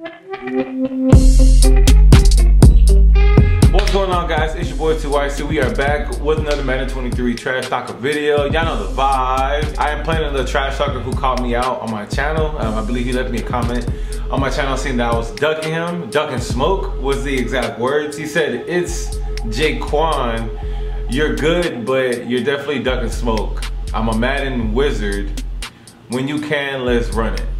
What's going on guys? It's your boy Too Icy. We are back with another Madden 23 Trash Talker video. Y'all know the vibe. I am playing the Trash Talker who called me out on my channel. Um, I believe he left me a comment on my channel saying that I was ducking him. Ducking smoke was the exact words. He said, it's Jaquan. You're good, but you're definitely ducking smoke. I'm a Madden wizard. When you can, let's run it.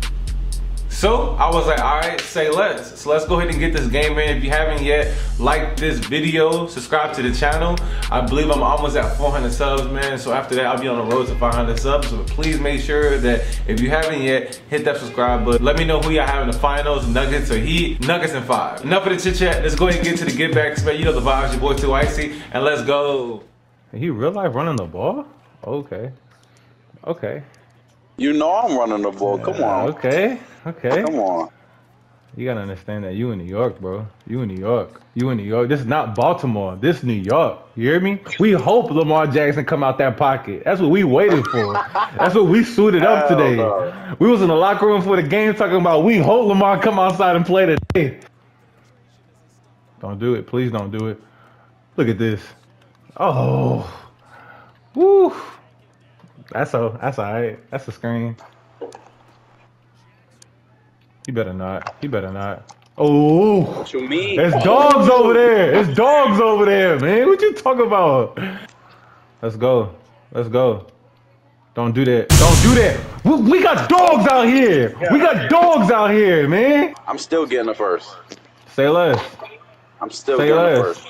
So I was like, all right, say let's. So let's go ahead and get this game in. If you haven't yet, like this video, subscribe to the channel. I believe I'm almost at 400 subs, man. So after that, I'll be on the road to 500 subs. So please make sure that if you haven't yet, hit that subscribe button. Let me know who y'all have in the finals, Nuggets or Heat. Nuggets in five. Enough of the chit chat. Let's go ahead and get to the get backs, man. You know the vibes, your boy Too Icy, and let's go. He real life running the ball? Okay. Okay. You know I'm running the ball. Come on. Uh, okay. Okay. Come on. You gotta understand that you in New York, bro. You in New York. You in New York. This is not Baltimore. This is New York. You hear me? We hope Lamar Jackson come out that pocket. That's what we waited for. That's what we suited up today. no. We was in the locker room for the game talking about we hope Lamar come outside and play today. Don't do it. Please don't do it. Look at this. Oh. Woo. That's a that's alright. That's a screen. He better not. He better not. Oh, What you mean? there's dogs over there. There's dogs over there, man. What you talking about? Let's go. Let's go. Don't do that. Don't do that. We, we got dogs out here. We got dogs out here, man. I'm still getting the first. Say less. I'm still Say getting the first.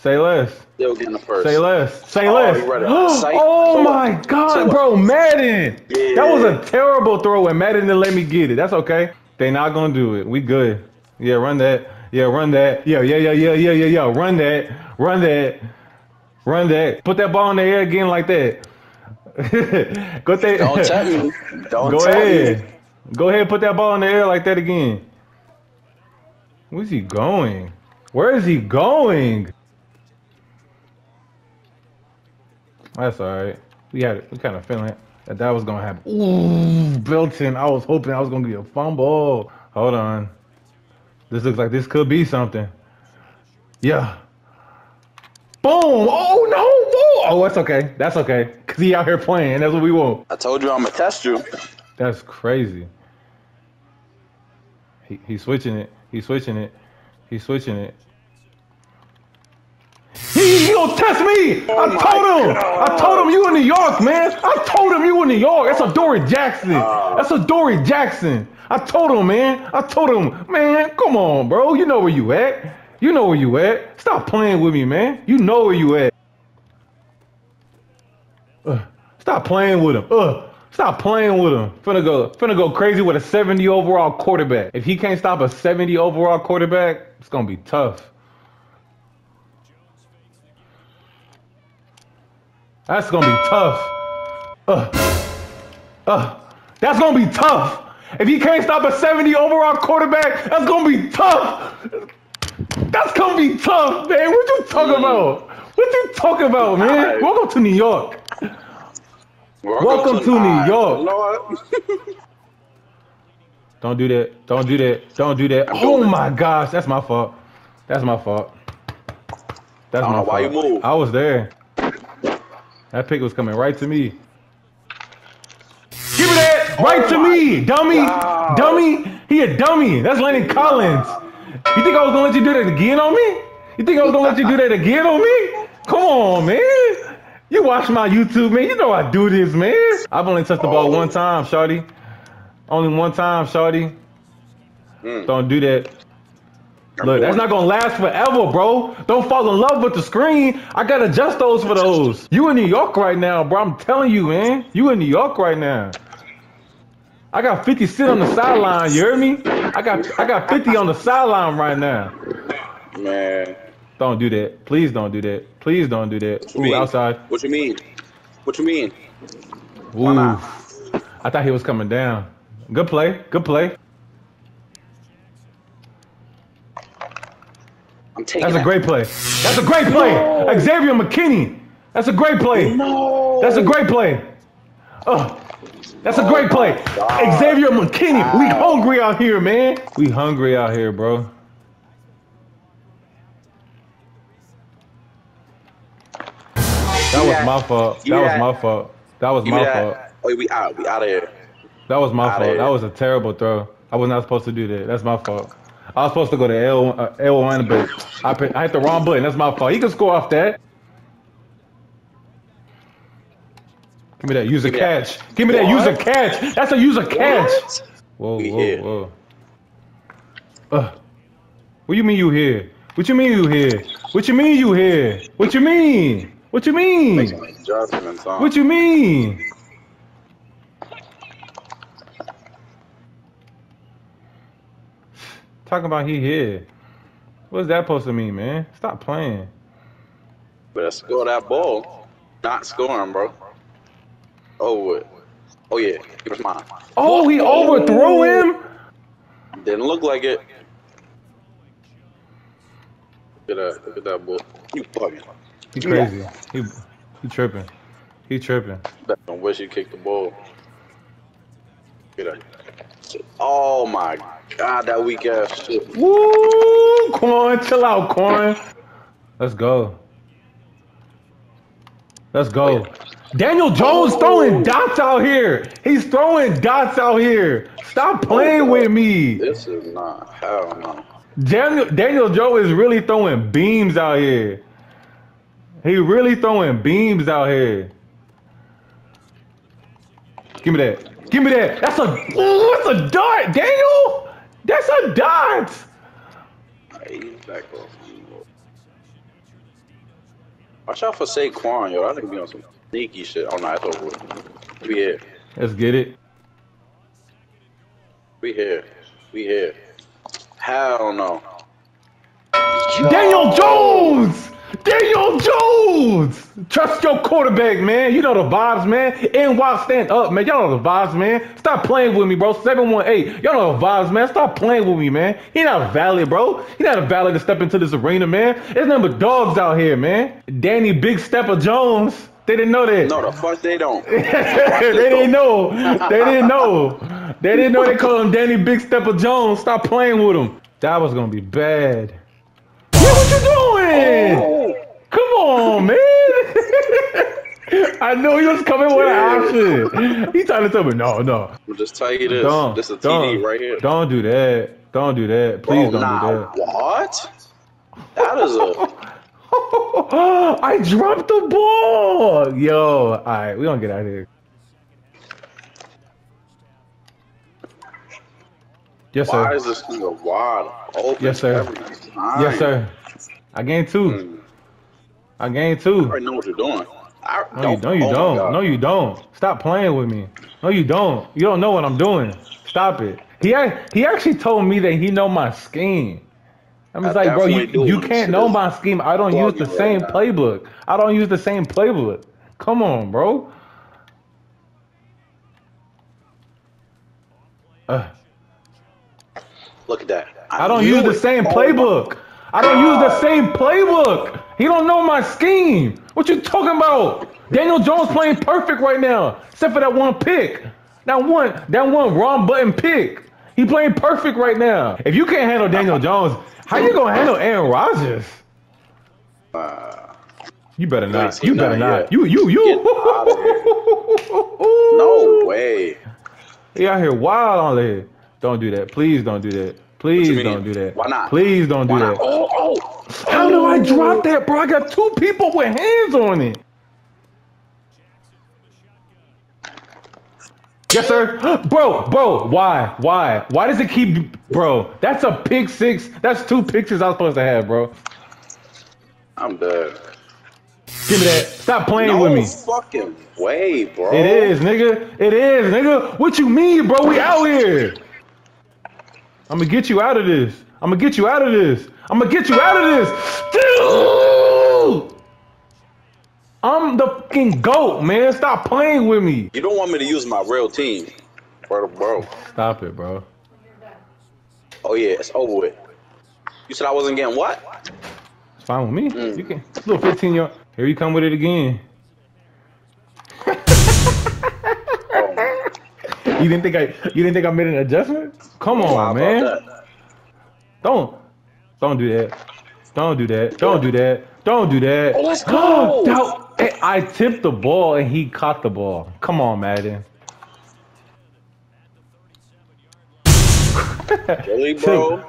Say less. Still getting the first. Say less. Say Oh, less. you read it. Oh Say- oh my God, bro, Madden. Yeah. That was a terrible throw, and Madden didn't let me get it. That's okay. They not gonna do it. We good. Yeah, run that. Yeah, run that. Yeah, yeah, yeah, yeah, yeah, yeah, yeah. Run that. Run that. Run that. Put that ball in the air again like that. Go there. Don't tell me. Don't Go tell ahead. me. Go ahead. Put that ball in the air like that again. Where's he going? Where is he going? That's all right. We had it. We kind of feeling it, that that was gonna happen. Ooh, Belton. I was hoping I was gonna get a fumble. Hold on. This looks like this could be something. Yeah. Boom. Oh no. Oh, that's okay. That's okay. Cause he out here playing. That's what we want. I told you I'm gonna test you. That's crazy. He he's switching it. He's switching it. He's switching it. He, he gonna test me! I Oh my told him! God. I told him you in New York, man! I told him you in New York! That's a Dory Jackson! That's a Dory Jackson! I told him, man! I told him, man, come on, bro. You know where you at. You know where you at. Stop playing with me, man. You know where you at. Ugh. Stop playing with him. Ugh. Stop playing with him. Finna go, finna go crazy with a 70 overall quarterback. If he can't stop a 70 overall quarterback, it's gonna be tough. That's gonna be tough. Ugh. Ugh. That's gonna be tough. If he can't stop a 70 overall quarterback, that's gonna be tough. That's gonna be tough, man. What you talking about? What you talking about, man? Welcome to New York. Welcome to New York. Don't do that. Don't do that. Don't do that. Oh my gosh, that's my fault. That's my fault. That's my fault. you. I was there. That pick was coming right to me. Give me that right to Oh my me, dummy, God. dummy. He a dummy. That's Landon Collins. You think I was gonna let you do that again on me? You think I was gonna let you do that again on me? Come on, man. You watch my YouTube, man. You know I do this, man. I've only touched the ball Oh. one time, Shorty. Only one time, Shorty. Mm. Don't do that. Look, that's not gonna last forever, bro. Don't fall in love with the screen. I gotta adjust those for those. You in New York right now, bro. I'm telling you, man. You in New York right now. I got 50 sit on the sideline. You hear me? I got I got 50 on the sideline right now. Man. Don't do that. Please don't do that. Please don't do that. Ooh, mean? outside. What you mean? What you mean? Ooh. I thought he was coming down. Good play. Good play. I'm taking That's a that. great play. That's a great play. No. Xavier McKinney. That's a great play. No. That's a great play. Oh, That's a Oh great play. God. Xavier McKinney, we hungry out here, man. We hungry out here, bro. That was my fault. That was my fault. That was my fault. that. Oh, we out. We out of here. That was my fault. That was a terrible throw. I was not supposed to do that. That's my fault. I was supposed to go to L uh, L one, but I I hit the wrong button. That's my fault. He can score off that. Give me that. Use a Give me that. catch. Give me that. Use a catch. That's a use a catch. What? Whoa, We whoa, here. whoa. Uh, what you mean you here? What you mean you here? What you mean you here? What you mean? What you mean? some adjustments, huh? What you mean? Talking about he here. What's that supposed to mean, man? Stop playing. Better score that ball. Not scoring, bro. Oh, what? Oh, yeah. Give us mine. Oh, he overthrew him? Didn't look like it. Look at that. Look at that ball. You bugging. He Yeah. crazy. He, he tripping. He tripping. I wish he kicked the ball. Get that. Oh my god, that weak ass shit. Woo! Corn, chill out, Corn. Let's go. Let's go. Daniel Jones throwing dots out here. He's throwing dots out here. Stop playing oh, with me. This is not. Hell no. Daniel Daniel Jones is really throwing beams out here. He really throwing beams out here. Give me that. Give me that. That's a ooh, that's a dart, Daniel. That's a dart. Hey, he's back off. Watch out for Saquon, yo. I nigga be on some sneaky shit. Oh, no, it's over with. We here. Let's get it. We here. We here. Hell no. Daniel Jones! Daniel Jones! Trust your quarterback, man. You know the vibes, man. NY stand up, man. Y'all know the vibes, man. Stop playing with me, bro. 718. Y'all know the vibes, man. Stop playing with me, man. He not a valid, bro. He not a valid to step into this arena, man. There's number but dogs out here, man. Danny Big Stepper Jones. They didn't know that. No, the fuck they don't. they didn't know. They didn't know. They didn't know they called him Danny Big Stepper Jones. Stop playing with him. That was gonna be bad. Yeah, what you doing? Oh, Come on, man. I know he was coming with an option. He trying to tell me, no, no. I'll just tell you this. Don't, This is a don't, TD right here. Don't do that. Don't do that. Please Bro, don't nah, do that. What? That is a. I dropped the ball. Yo, all right, we gonna get out of here. Yes, Why sir. is this nigga wide open? Yes, sir. Yes, sir. I gained two. Hmm. I gained two. I already know what you're doing. I, No, you, no, you oh don't. No, you don't. Stop playing with me. No, you don't. You don't know what I'm doing. Stop it. He he actually told me that he know my scheme. I'm just I like, bro, you, you can't know my scheme. I don't use the right same now. playbook. I don't use the same playbook. Come on, bro. Uh, Look at that. I don't use the same Oh playbook. I don't use the same playbook. He don't know my scheme. What you talking about? Daniel Jones playing perfect right now, except for that one pick. That one, that one wrong button pick. He playing perfect right now. If you can't handle Daniel Jones, how you gonna handle Aaron Rodgers? Uh, You better not. You better not. yet. You, you, you. No way. He out here wild on there. Don't do that. Please don't do that. Please don't do that. Why not? Please don't do Why that. not? Oh, oh. How do I oh. drop that, bro? I got two people with hands on it. Yes, sir. Bro, bro, why? Why? Why does it keep bro? That's a pick six. That's two pictures I was supposed to have, bro. I'm dead. Give me that. Stop playing No with me. fucking way, bro. It is, nigga. It is, nigga. What you mean, bro? We out here. I'm gonna get you out of this. I'm gonna get you out of this. I'm gonna get you out of this. Dude! I'm the fucking goat, man. Stop playing with me. You don't want me to use my real team, bro. bro. Stop it, bro. Oh yeah, it's over with. You said I wasn't getting what? It's fine with me. Mm. You can little 15 year. Here you come with it again. You didn't think I you didn't think I made an adjustment? Come on, man. that? Don't don't do that. Don't do that. Don't do that. Don't do that. Oh, let's go. That- I tipped the ball and he caught the ball. Come on, Madden. Really, bro?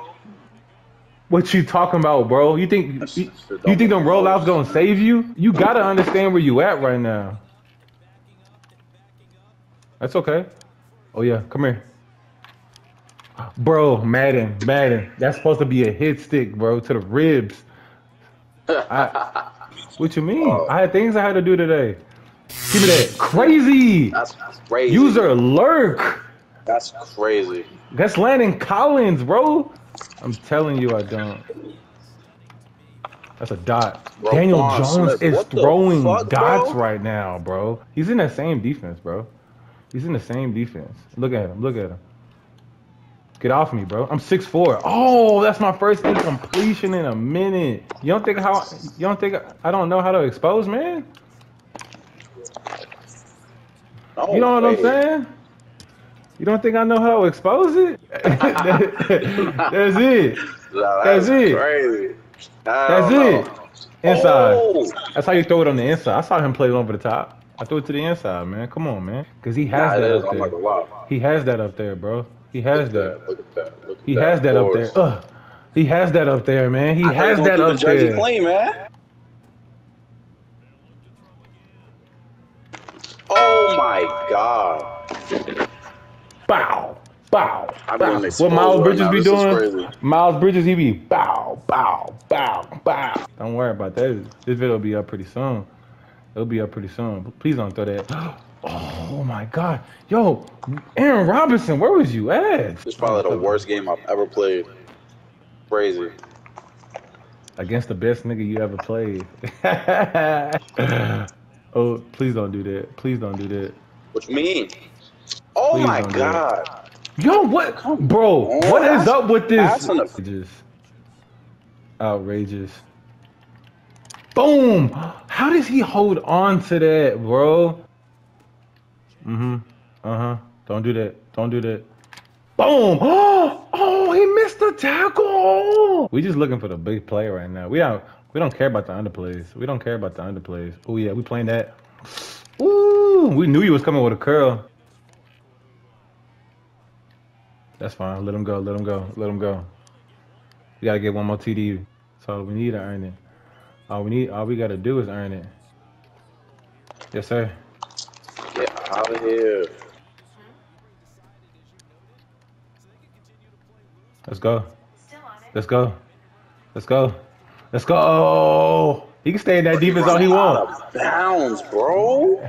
What you talking about, bro? You think you, you think them rollouts gonna save you? You gotta understand where you at right now. That's okay. Oh yeah, come here. Bro, Madden, Madden. That's supposed to be a hit stick, bro, to the ribs. I, what you mean? Oh. I had things I had to do today. Give me that. Crazy. That's crazy. User lurk. That's crazy. That's Landon Collins, bro. I'm telling you, I don't. That's a dot. Bro, Daniel Jones Smith, is throwing fuck, dots bro? right now, bro. He's in that same defense, bro. He's in the same defense. Look at him. Look at him. Get off me, bro. I'm 6'4". Oh, that's my first incompletion in a minute. You don't think how? You don't think I don't know how to expose, man? No You know what I'm saying? You don't think I know how to expose it? That's it. Nah, That's it. Crazy. That's don't it. Inside. Oh. That's how you throw it on the inside. I saw him play it over the top. I threw it to the inside, man. Come on, man. Because he has Nah, that is. up there. lie. He has that up there, bro. He has that. Look at that. Look at He has that up there. Ugh. He has that up there, man. He I has that up the jersey there. clean, man. Oh my god. Bow. Bow. Bow. What Miles Bridges now. be doing? Miles Bridges, he be bow, bow, bow, bow. Don't worry about that. This video will be up pretty soon. It'll be up pretty soon. Please don't throw that. Oh my God. Yo, Aaron Robinson, where was you at? It's probably the worst game I've ever played. Crazy. Against the best nigga you ever played. oh, please don't do that. Please don't do that. What you mean? Oh Please my god. Yo, what, bro? What is up with this? Outrageous. Outrageous. Boom! How does he hold on to that, bro? Mm-hmm. Uh-huh. Don't do that. Don't do that. Boom! Oh, oh, he missed the tackle. We just looking for the big play right now. We don't. We don't care about the underplays. We don't care about the underplays. Oh yeah, we playing that. Ooh, we knew you was coming with a curl. That's fine. Let him go. Let him go. Let him go. We gotta get one more TD. That's all we need to earn it. All we need, all we gotta do is earn it. Yes, sir. Get out of here. Let's go. Let's go. Let's go. Let's go. He can stay in that defense all he Out wants. of bounds, bro.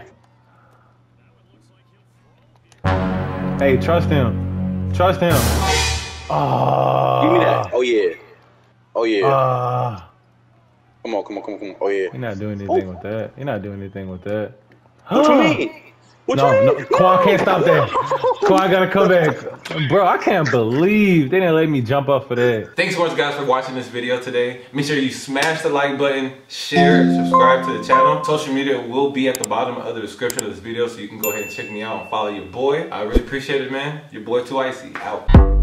Hey, trust him. Trust him. Oh. Give me that. Oh yeah. Oh yeah. Uh, come on, come on, come on, come on. Oh yeah. you're not doing anything with that. You're not doing anything with that. What you mean? What No, you no, mean? Quan can't stop that. Quan gotta come back. Bro, I can't believe they didn't let me jump up for that. Thanks so much guys for watching this video today. Make sure you smash the like button, share, subscribe to the channel. Social media will be at the bottom of the description of this video so you can go ahead and check me out and follow your boy. I really appreciate it, man. Your boy Too Icy out.